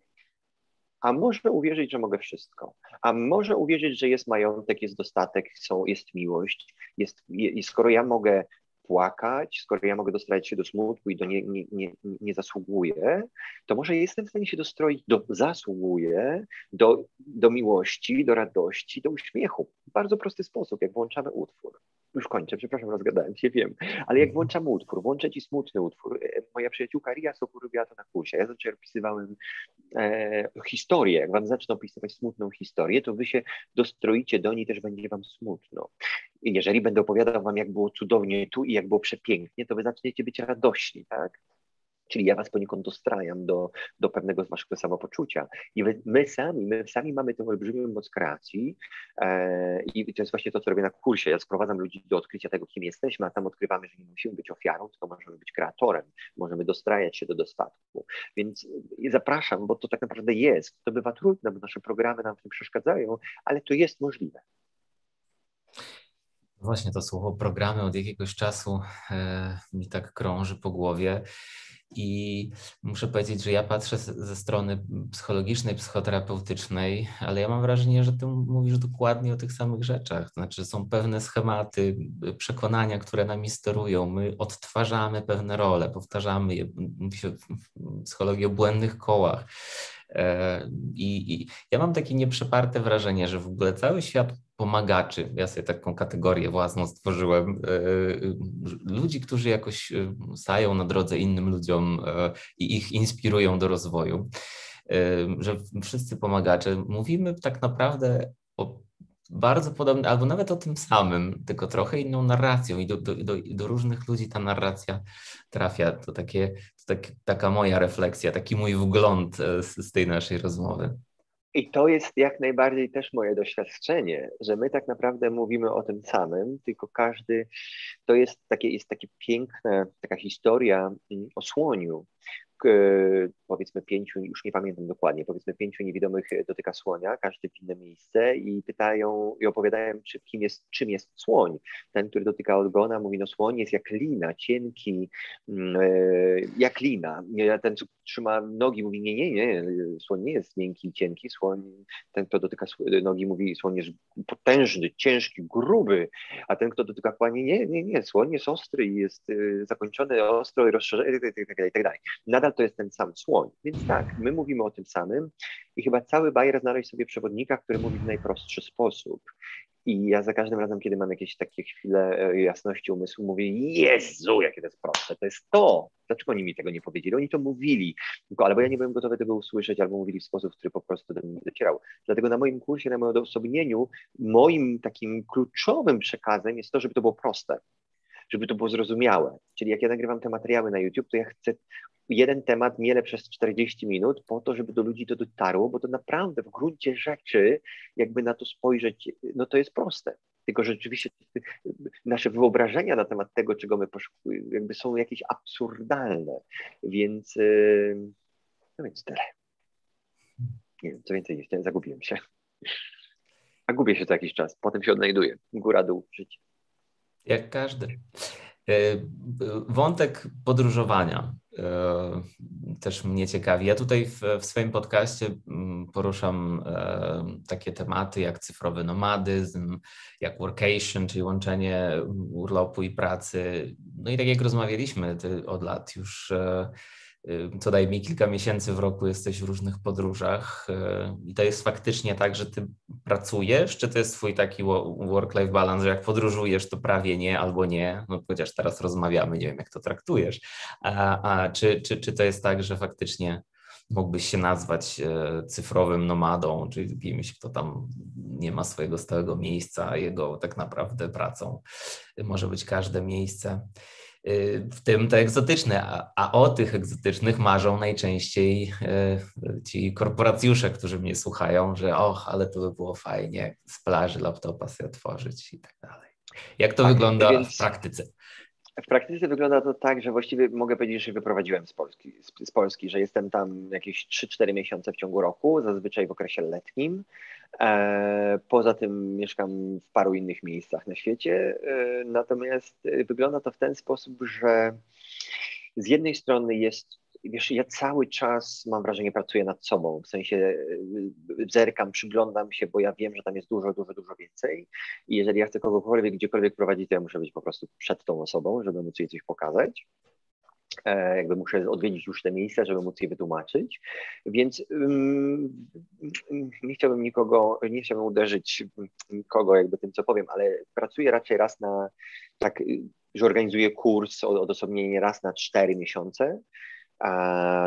a może uwierzyć, że mogę wszystko, a może uwierzyć, że jest majątek, jest dostatek, są, jest miłość, jest, jest, skoro ja mogę płakać, skoro ja mogę dostać się do smutku i do nie, nie, nie, nie zasługuję, to może jestem w stanie się dostroić do zasługuję, do, do miłości, do radości, do uśmiechu. W bardzo prosty sposób, jak włączamy utwór już kończę, przepraszam, rozgadałem się, wiem, ale jak mhm. włączam utwór, włączę ci smutny utwór, e, moja przyjaciółka Ria Soku robiła to na kursie, ja zawsze opisywałem e, historię, jak wam zacznę opisywać smutną historię, to wy się dostroicie do niej, też będzie wam smutno. I jeżeli będę opowiadał wam, jak było cudownie tu i jak było przepięknie, to wy zaczniecie być radośni, tak? Czyli ja was poniekąd dostrajam do, do pewnego waszego samopoczucia. I my, my sami, my sami mamy tę olbrzymią moc kreacji e, i to jest właśnie to, co robię na kursie. Ja sprowadzam ludzi do odkrycia tego, kim jesteśmy, a tam odkrywamy, że nie musimy być ofiarą, tylko możemy być kreatorem, możemy dostrajać się do dostatku. Więc zapraszam, bo to tak naprawdę jest. To bywa trudne, bo nasze programy nam w tym przeszkadzają, ale to jest możliwe. Właśnie to słowo programy od jakiegoś czasu e, mi tak krąży po głowie. I muszę powiedzieć, że ja patrzę ze strony psychologicznej, psychoterapeutycznej, ale ja mam wrażenie, że ty mówisz dokładnie o tych samych rzeczach. Znaczy, są pewne schematy, przekonania, które nami sterują. My odtwarzamy pewne role, powtarzamy je. W psychologii o błędnych kołach. E, I, I, ja mam takie nieprzeparte wrażenie, że w ogóle cały świat pomagaczy, ja sobie taką kategorię własną stworzyłem, e, ludzi, którzy jakoś e, stają na drodze innym ludziom i ich inspirują do rozwoju, że wszyscy pomagacze, mówimy tak naprawdę o bardzo podobnym, albo nawet o tym samym, tylko trochę inną narracją i do, do, do, do różnych ludzi ta narracja trafia. To, takie, to tak, taka moja refleksja, taki mój wgląd e, z, z tej naszej rozmowy. I to jest jak najbardziej też moje doświadczenie, że my tak naprawdę mówimy o tym samym, tylko każdy, to jest takie, jest takie piękna taka historia mm, o słoniu, powiedzmy pięciu, już nie pamiętam dokładnie, powiedzmy pięciu niewidomych dotyka słonia, każdy w inne miejsce i pytają i opowiadają, czy, kim jest, czym jest słoń. Ten, który dotyka odgona, mówi, no słoń jest jak lina, cienki, mm, e, jak lina. Ten, co trzyma nogi, mówi, nie, nie, nie, słoń nie jest miękki, cienki, słoń, ten, kto dotyka nogi, mówi, słoń jest potężny, ciężki, gruby, a ten, kto dotyka kłani, nie, nie, nie, słoń jest ostry i jest e, zakończony ostro i rozszerzony, i tak dalej. Nadal to jest ten sam słoń. Więc tak, my mówimy o tym samym i chyba cały Bayer znaleźć sobie przewodnika, który mówi w najprostszy sposób. I ja za każdym razem, kiedy mam jakieś takie chwile e, jasności umysłu, mówię, Jezu, jakie to jest proste, to jest to. Dlaczego oni mi tego nie powiedzieli? Oni to mówili, tylko albo ja nie byłem gotowy tego usłyszeć, albo mówili w sposób, który po prostu do mnie docierał. Dlatego na moim kursie, na moim odosobnieniu, moim takim kluczowym przekazem jest to, żeby to było proste żeby to było zrozumiałe. Czyli jak ja nagrywam te materiały na YouTube, to ja chcę jeden temat mielę przez 40 minut po to, żeby do ludzi to dotarło, bo to naprawdę w gruncie rzeczy, jakby na to spojrzeć, no to jest proste. Tylko rzeczywiście nasze wyobrażenia na temat tego, czego my poszukujemy, jakby są jakieś absurdalne. Więc, yy, no więc tyle. Nie wiem, co więcej nie chciałem, zagubiłem się. A gubię się co jakiś czas, potem się odnajduję. Góra, dół, życie. Jak każdy. E, wątek podróżowania e, też mnie ciekawi. Ja tutaj w, w swoim podcaście mm, poruszam e, takie tematy jak cyfrowy nomadyzm, jak workation, czyli łączenie urlopu i pracy. No i tak jak rozmawialiśmy, od lat już co najmniej kilka miesięcy w roku jesteś w różnych podróżach y, i to jest faktycznie tak, że ty pracujesz, czy to jest twój taki work-life balance, że jak podróżujesz, to prawie nie albo nie, no chociaż teraz rozmawiamy, nie wiem jak to traktujesz, a, a czy, czy, czy to jest tak, że faktycznie mógłbyś się nazwać e, cyfrowym nomadą, czyli kimś, kto tam nie ma swojego stałego miejsca, jego tak naprawdę pracą może być każde miejsce. W tym te egzotyczne, a, a, o tych egzotycznych marzą najczęściej y, ci korporacjusze, którzy mnie słuchają, że och, ale to by było fajnie z plaży laptopa sobie otworzyć i tak dalej. Jak to tak, wygląda więc... w praktyce? W praktyce wygląda to tak, że właściwie mogę powiedzieć, że się wyprowadziłem z Polski, z, z Polski że jestem tam jakieś 3-4 miesiące w ciągu roku, zazwyczaj w okresie letnim. E, poza tym mieszkam w paru innych miejscach na świecie. E, natomiast wygląda to w ten sposób, że z jednej strony jest wiesz, ja cały czas mam wrażenie, pracuję nad sobą, w sensie zerkam, przyglądam się, bo ja wiem, że tam jest dużo, dużo, dużo więcej i jeżeli ja chcę kogokolwiek, gdziekolwiek prowadzić, to ja muszę być po prostu przed tą osobą, żeby móc jej coś pokazać. E, jakby muszę odwiedzić już te miejsca, żeby móc je wytłumaczyć. Więc um, nie chciałbym nikogo, nie chciałbym uderzyć nikogo jakby tym, co powiem, ale pracuję raczej raz na, tak, że organizuję kurs odosobnienie raz na cztery miesiące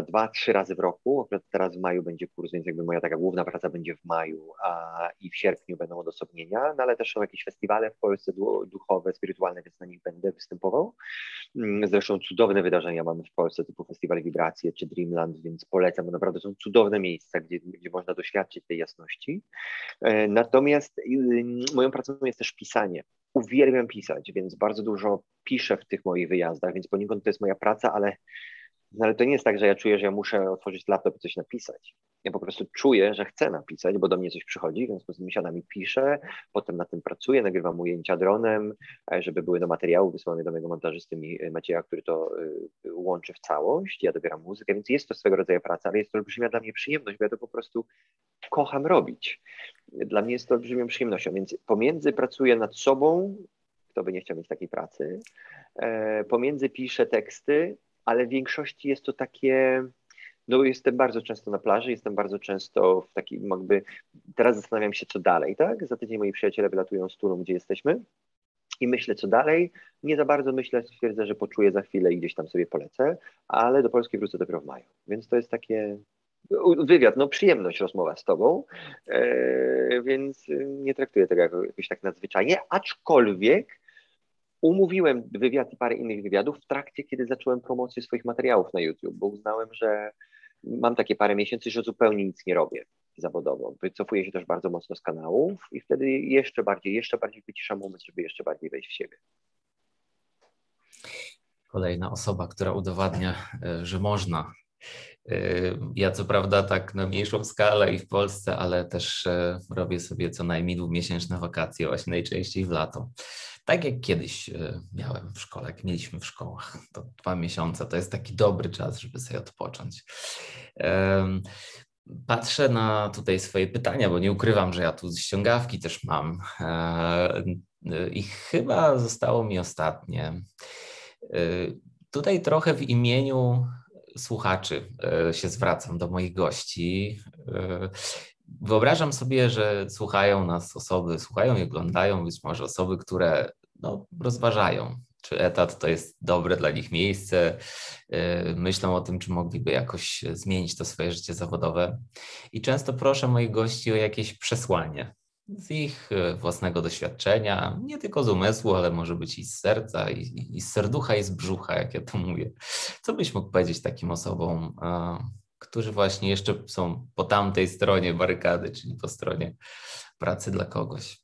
dwa, trzy razy w roku. Teraz w maju będzie kurs, więc jakby moja taka główna praca będzie w maju a, i w sierpniu będą odosobnienia, no ale też są jakieś festiwale w Polsce duchowe, spirytualne, więc na nich będę występował. Mm, zresztą cudowne wydarzenia mamy w Polsce, typu Festiwal Wibracje czy Dreamland, więc polecam, bo naprawdę są cudowne miejsca, gdzie, gdzie można doświadczyć tej jasności. E, natomiast moją pracą jest też pisanie uwielbiam pisać, więc bardzo dużo piszę w tych moich wyjazdach, więc poniekąd to jest moja praca, ale no ale to nie jest tak, że ja czuję, że ja muszę otworzyć laptop i coś napisać. Ja po prostu czuję, że chcę napisać, bo do mnie coś przychodzi, więc po prostu siadam i piszę, potem na tym pracuję, nagrywam ujęcia dronem, e, żeby były do materiału, wysyłam do mojego montażysty e, Macieja, który to e, łączy w całość, ja dobieram muzykę, więc jest to swego rodzaju praca, ale jest to olbrzymia dla mnie przyjemność, bo ja to po prostu kocham robić. Dla mnie jest to olbrzymią przyjemnością, więc pomiędzy pracuję nad sobą, kto by nie chciał mieć takiej pracy, pomiędzy piszę teksty, ale w większości jest to takie. No, jestem bardzo często na plaży, jestem bardzo często w takim jakby. Teraz zastanawiam się, co dalej, tak? Za tydzień moi przyjaciele wylatują z Turą, gdzie jesteśmy i myślę, co dalej. Nie za bardzo myślę, stwierdzę, że poczuję za chwilę i gdzieś tam sobie polecę, ale do Polski wrócę dopiero w maju. Więc to jest takie wywiad, no przyjemność rozmowa z tobą, e, więc nie traktuję tego jako jakoś tak nadzwyczajnie, aczkolwiek umówiłem wywiad i parę innych wywiadów w trakcie, kiedy zacząłem promocję swoich materiałów na YouTube, bo uznałem, że mam takie parę miesięcy, że zupełnie nic nie robię zawodowo. Wycofuję się też bardzo mocno z kanałów i wtedy jeszcze bardziej, jeszcze bardziej wyciszam umysł, żeby jeszcze bardziej wejść w siebie. Kolejna osoba, która udowadnia, e, że można. E, ja co prawda tak na mniejszą skalę i w Polsce, ale też e, robię sobie co najmniej dwumiesięczne wakacje, właśnie najczęściej w lato. Tak jak kiedyś e, miałem w szkole, jak mieliśmy w szkołach, to dwa miesiące to jest taki dobry czas, żeby sobie odpocząć. Patrzę na tutaj swoje pytania, bo nie ukrywam, że ja tu ściągawki też mam. E, I chyba zostało mi ostatnie. Tutaj trochę w imieniu słuchaczy się zwracam do moich gości wyobrażam sobie, że słuchają nas osoby, słuchają i oglądają być może osoby, które no, rozważają, czy etat to jest dobre dla nich miejsce, y, myślą o tym, czy mogliby jakoś zmienić to swoje życie zawodowe. I często proszę moich gości o jakieś przesłanie z ich y, własnego doświadczenia, nie tylko z umysłu, ale może być i z serca, i, i z serducha, i z brzucha, jak ja to mówię. Co byś mógł powiedzieć takim osobom, którzy właśnie jeszcze są po tamtej stronie barykady, czyli po stronie pracy dla kogoś.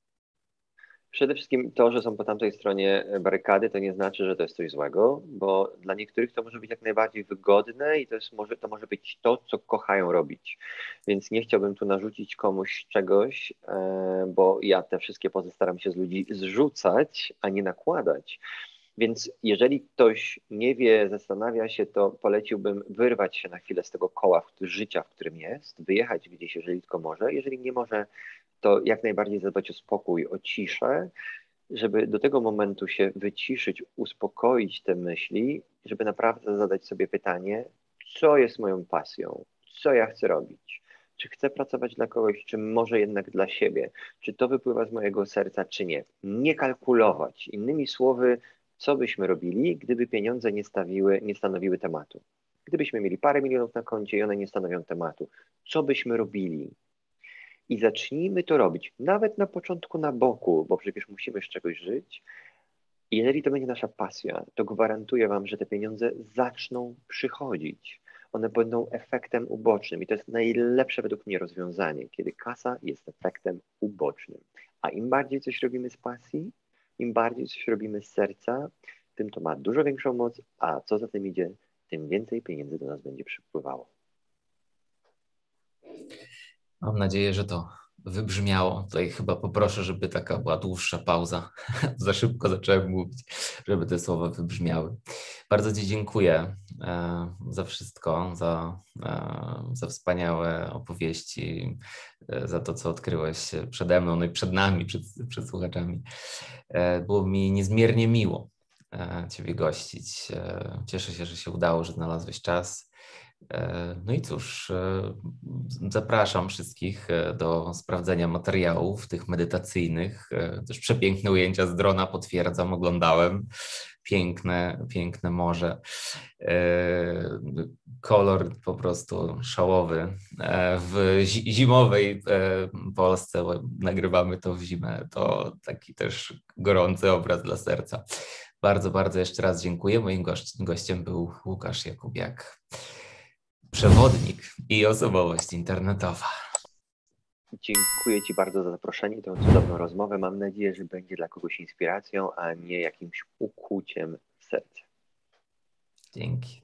Przede wszystkim to, że są po tamtej stronie barykady, to nie znaczy, że to jest coś złego, bo dla niektórych to może być jak najbardziej wygodne i to, jest, może, to może być to, co kochają robić. Więc nie chciałbym tu narzucić komuś czegoś, e, bo ja te wszystkie pozy staram się z ludzi zrzucać, a nie nakładać. Więc jeżeli ktoś nie wie, zastanawia się, to poleciłbym wyrwać się na chwilę z tego koła życia, w którym jest, wyjechać gdzieś, jeżeli tylko może. Jeżeli nie może, to jak najbardziej zadbać o spokój, o ciszę, żeby do tego momentu się wyciszyć, uspokoić te myśli, żeby naprawdę zadać sobie pytanie, co jest moją pasją, co ja chcę robić. Czy chcę pracować dla kogoś, czy może jednak dla siebie? Czy to wypływa z mojego serca, czy nie? Nie kalkulować. Innymi słowy, co byśmy robili, gdyby pieniądze nie, stawiły, nie stanowiły tematu. Gdybyśmy mieli parę milionów na koncie i one nie stanowią tematu, co byśmy robili? I zacznijmy to robić, nawet na początku na boku, bo przecież musimy z czegoś żyć. Jeżeli to będzie nasza pasja, to gwarantuję Wam, że te pieniądze zaczną przychodzić. One będą efektem ubocznym i to jest najlepsze według mnie rozwiązanie, kiedy kasa jest efektem ubocznym. A im bardziej coś robimy z pasji, im bardziej coś robimy z serca, tym to ma dużo większą moc, a co za tym idzie, tym więcej pieniędzy do nas będzie przypływało. Mam nadzieję, że to wybrzmiało. Tutaj chyba poproszę, żeby taka była dłuższa pauza. Za szybko zacząłem mówić, żeby te słowa wybrzmiały. Bardzo Ci dziękuję e, za wszystko, za, e, za wspaniałe opowieści, e, za to, co odkryłeś przede mną, no i przed nami, przed, przed słuchaczami. Było mi niezmiernie miło Ciebie gościć. Cieszę się, że się udało, że znalazłeś czas. E, no i cóż, e, zapraszam wszystkich e, do sprawdzenia materiałów tych medytacyjnych. Też przepiękne ujęcia z drona potwierdzam, oglądałem. Piękne, piękne morze. Kolor po prostu szałowy. W zimowej Polsce, nagrywamy to w zimę, to taki też gorący obraz dla serca. Bardzo, bardzo jeszcze raz dziękuję. Moim gościem był Łukasz Jakubiak przewodnik i osobowość internetowa. Dziękuję Ci bardzo za zaproszenie, tę cudowną rozmowę. Mam nadzieję, że będzie dla kogoś inspiracją, a nie jakimś ukłuciem serca. Dzięki.